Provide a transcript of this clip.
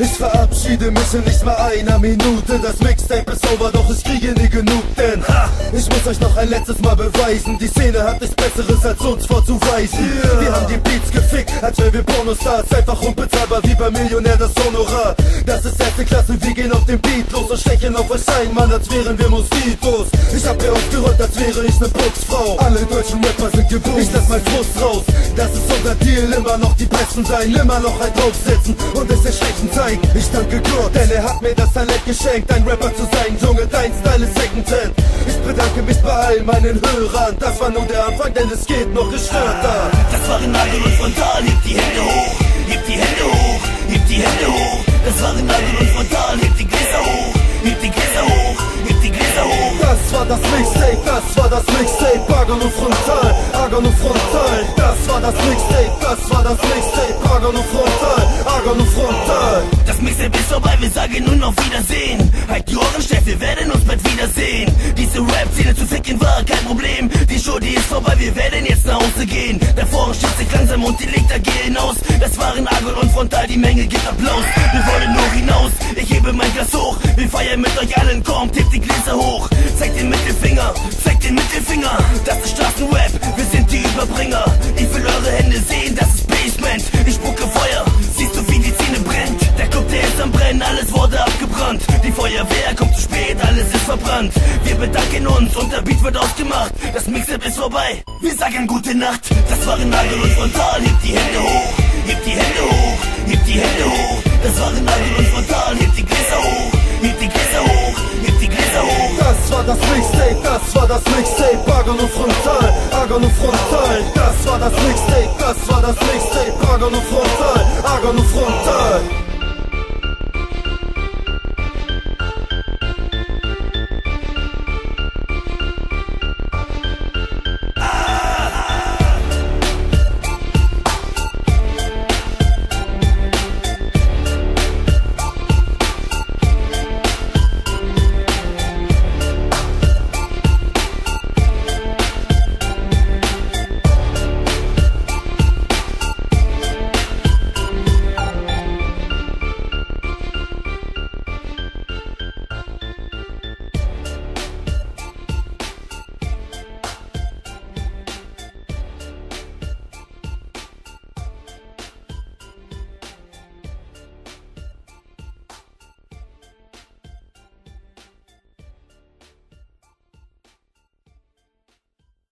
This. for mich in nicht mal einer Minute. Das Mixtape ist over, doch ich kriege nie genug, denn ha, ich muss euch noch ein letztes Mal beweisen. Die Szene hat nichts Besseres als uns vorzuweisen. Yeah. Wir haben die Beats gefickt, als wären wir Pornostars. Einfach unbezahlbar wie beim Millionär das Honorar. Das ist erste Klasse, wir gehen auf den Beat los und stechen auf euch ein, Mann, als wären wir Moskitos. Ich hab mir aufgerollt, als wäre ich ne Putzfrau. Alle deutschen Rapper sind gewohnt, ich lass mein Frust raus. Das ist unser Deal, immer noch die Besten sein, immer noch ein draufsetzen und es der Schlechten zeigen. Ich danke Gott, denn er hat mir das Talent geschenkt, ein Rapper zu sein, Junge, dein Style ist Secondhand. Ich bedanke mich bei all meinen Hörern, das war nur der Anfang, denn es geht noch gestörter. Das waren Nagel und Frontal, hebt die Hände hoch, hebt die Hände hoch, hebt die Hände hoch. Das waren Nagel und Frontal, hebt die Gläser hoch, hebt die Gläser hoch, hebt die Gläser hoch. Das war das Mixtape, das war das Mixtape, Argon und Frontal, Argon und Frontal. Das war das Mixtape, das war das Mixtape, Argon und Frontal. Das Mixtape ist vorbei, wir sagen nur noch Wiedersehen. Halt die Ohren steif, wir werden uns bald wiedersehen. Diese Rap-Szene zu ficken war kein Problem. Die Show, die ist vorbei, wir werden jetzt nach Hause gehen. Der Vorhang schiebt sich langsam und die Lichter gehen aus. Das waren Argon und Frontal, die Menge gibt Applaus. Wir wollen nur hinaus, ich hebe mein Glas hoch. Wir feiern mit euch allen, kommt, hebt die Gläser hoch. Zeigt den Mittelfinger, zeigt den Mittelfinger. Das ist Straßenrap, wir sind die Überbringer. Die Feuerwehr kommt zu spät, alles ist verbrannt. Wir bedanken uns und der Beat wird ausgemacht. Das Mixup ist vorbei, wir sagen gute Nacht. Das waren Nagel und Frontal, hebt die Hände hoch, hebt die Hände hoch, hebt die Hände hoch. Das waren Nagel und Frontal, hebt die Gläser hoch, hebt die Gläser hoch, hebt die Gläser hoch. Das war das Mixtape, das war das Mixtape, Argon und Frontal, Argon und Frontal. Das war das Mixtape, das war das Mixtape, Argon und Frontal,